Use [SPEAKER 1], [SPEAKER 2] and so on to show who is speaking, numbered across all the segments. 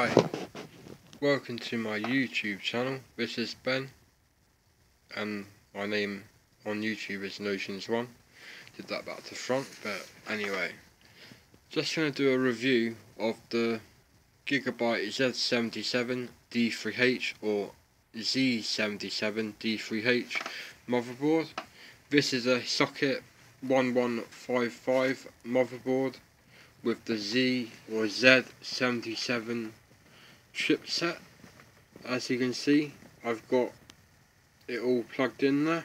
[SPEAKER 1] Hi, welcome to my YouTube channel. This is Ben, and my name on YouTube is Notions One. Did that back to front, but anyway, just going to do a review of the Gigabyte Z77 D3H or Z77 D3H motherboard. This is a socket 1155 motherboard with the Z or Z77 chipset. As you can see, I've got it all plugged in there.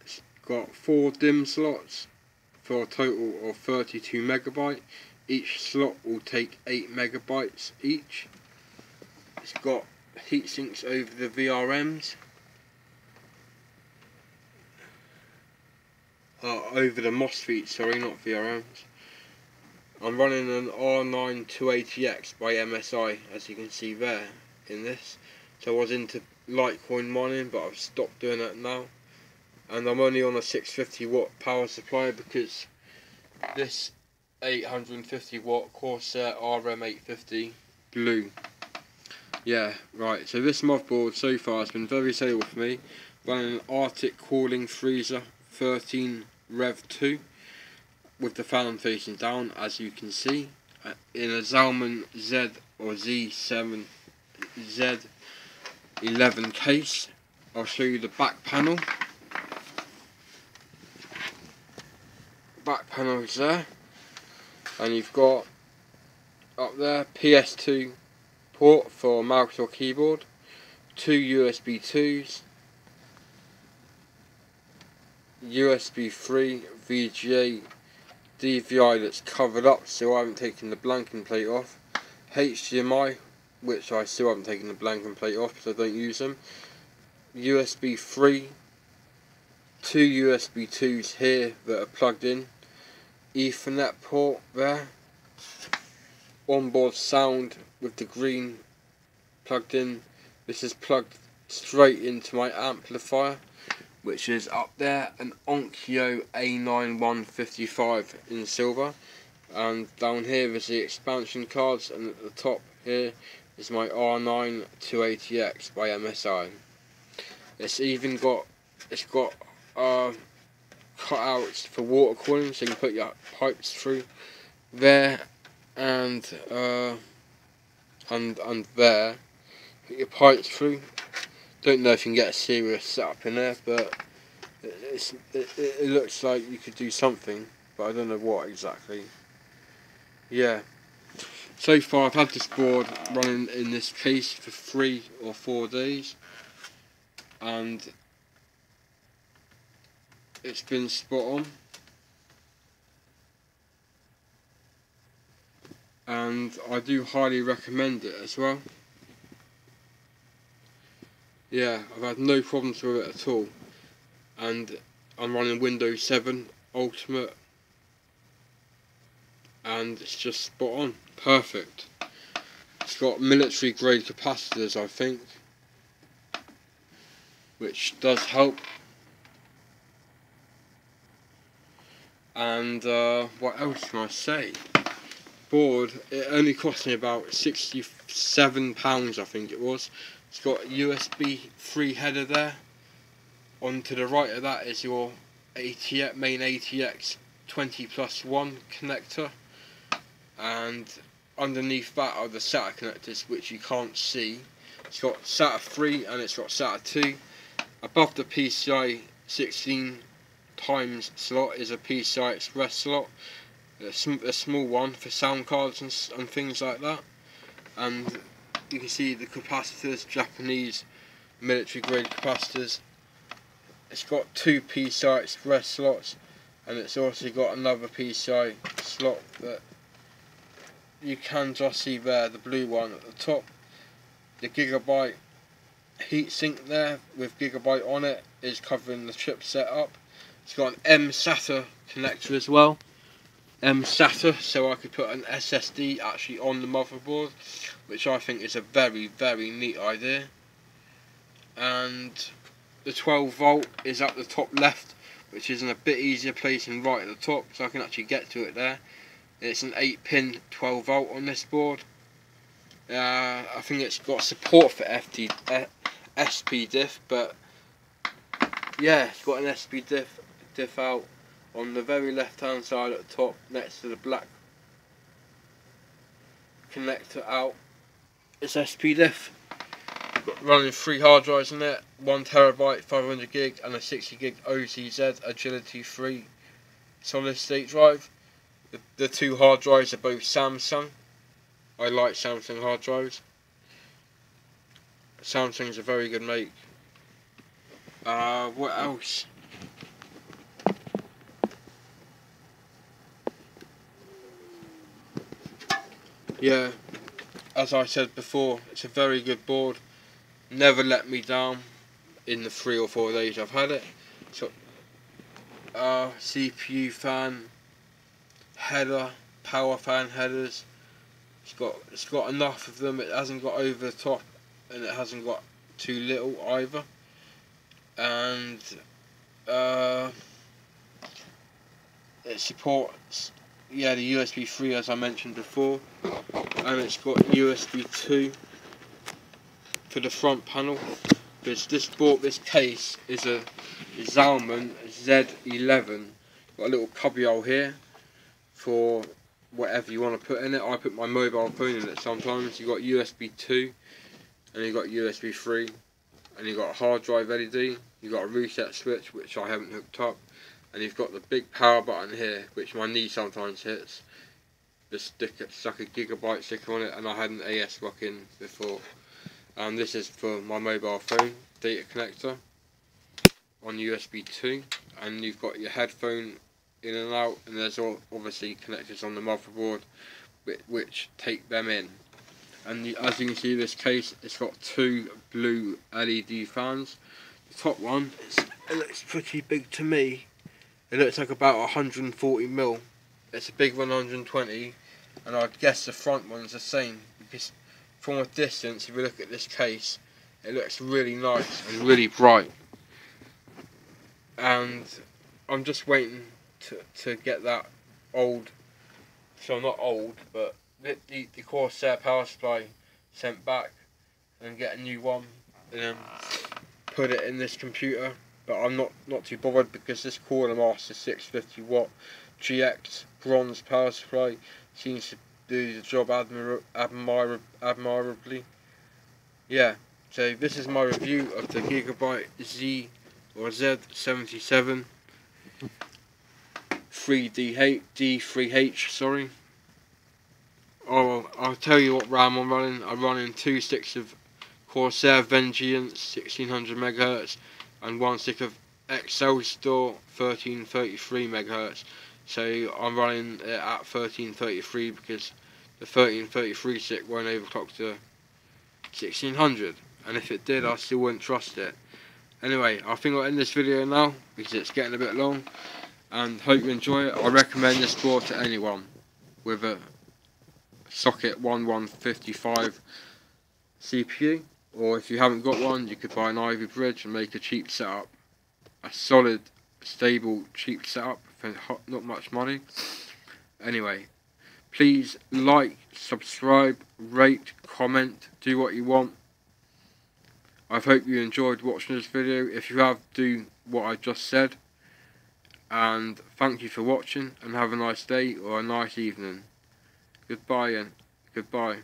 [SPEAKER 1] It's got four DIMM slots for a total of 32 megabyte. Each slot will take 8 megabytes each. It's got heat sinks over the VRMs. Uh, over the MOSFET, sorry, not VRMs. I'm running an R9 280X by MSI as you can see there in this. So I was into Litecoin mining but I've stopped doing that now. And I'm only on a 650 watt power supply because this 850 watt Corsair RM850 blew. Yeah right so this motherboard so far has been very stable for me. Running an Arctic cooling freezer 13 Rev 2 with the fan facing down as you can see uh, in a Zalman Z or Z7 Z11 case I'll show you the back panel. Back panel is there and you've got up there PS2 port for mouse or keyboard two USB 2s USB 3 VGA DVI that's covered up so I haven't taken the blanking plate off. HDMI which I still haven't taken the blanking plate off because I don't use them. USB 3 two USB 2s here that are plugged in. Ethernet port there. Onboard sound with the green plugged in. This is plugged straight into my amplifier which is up there an Onkyo A9155 in silver. And down here is the expansion cards and at the top here is my R9 280X by MSI it's even got it's got uh, cutouts for water cooling so you can put your pipes through there and uh, and and there. Put your pipes through don't know if you can get a serious setup in there, but it, it, looks like you could do something, but I don't know what exactly. Yeah. So far I've had this board running in this case for three or four days and it's been spot on and I do highly recommend it as well yeah, I've had no problems with it at all. And I'm running Windows 7 Ultimate. And it's just spot on. Perfect. It's got military grade capacitors, I think. Which does help. And uh, what else can I say? Board, it only cost me about £67, I think it was. It's got a USB 3 header there. On to the right of that is your ATX, main ATX 20 plus 1 connector. And underneath that are the SATA connectors which you can't see. It's got SATA 3 and it's got SATA 2. Above the PCI 16 times slot is a PCI Express slot. A, sm a small one for sound cards and, and things like that. And you can see the capacitors, Japanese military grade capacitors. It's got two PCI Express slots and it's also got another PCI slot that you can just see there, the blue one at the top. The Gigabyte heatsink there with Gigabyte on it is covering the chip setup. It's got an M SATA connector as well. M SATA so I could put an SSD actually on the motherboard which I think is a very very neat idea. And the 12 volt is at the top left which is in a bit easier place than right at the top so I can actually get to it there. It's an 8 pin 12 volt on this board. Uh, I think it's got support for FT, uh, S/PDIF, but yeah, it's got an S/PDIF, diff out on the very left hand side at the top next to the black connector out. It's S/PDIF. Running three hard drives in it, one terabyte, 500 gig, and a 60 gig OCZ Agility 3 solid state drive. The, the two hard drives are both Samsung. I like Samsung hard drives. Samsung's a very good make. Uh, what else? Yeah, as I said before, it's a very good board. Never let me down in the three or four days I've had it. So, uh, CPU fan, header, power fan headers. It's got it's got enough of them. It hasn't got over the top, and it hasn't got too little either. And uh, it supports yeah the USB 3 as I mentioned before, and it's got USB 2 for the front panel. This this bought this case is a Zalman Z11. Got a little cubby hole here for whatever you want to put in it. I put my mobile phone in it sometimes. You got USB 2 and you got USB 3 and you got a hard drive LED. You got a reset switch which I haven't hooked up and you've got the big power button here which my knee sometimes hits. The sticker, stuck a gigabyte sticker on it and I had an ASRock in before. And this is for my mobile phone data connector on USB 2 and you've got your headphone in and out and there's all obviously connectors on the motherboard which take them in and as you can see this case it's got two blue LED fans the top one it looks pretty big to me it looks like about 140 mil. It's a big 120 and I'd guess the front one's the same. Because from a distance if you look at this case it looks really nice and really bright. And I'm just waiting to, to get that old, so not old, but the, the, the Corsair power supply sent back and get a new one and then put it in this computer. But I'm not, not too bothered because this Cooler Master 650 watt GX bronze power supply seems to do the job admir admir admirably. Yeah, so this is my review of the Gigabyte Z or Z77 3DH, D3H, sorry. Oh, I'll tell you what RAM I'm running. I'm running two sticks of Corsair Vengeance 1600 MHz and one stick of Excelsior 1333 MHz. So I'm running it at 1333 because the 1333 stick won't overclock to 1600 and if it did I still wouldn't trust it. Anyway, I think I'll end this video now because it's getting a bit long and hope you enjoy it. I recommend this board to anyone with a socket 1155 CPU or if you haven't got one you could buy an Ivy Bridge and make a cheap setup. A solid, stable, cheap setup for not much money. Anyway, please like, subscribe, rate, comment, do what you want. I hope you enjoyed watching this video. If you have, do what I just said and thank you for watching and have a nice day or a nice evening. Goodbye and goodbye.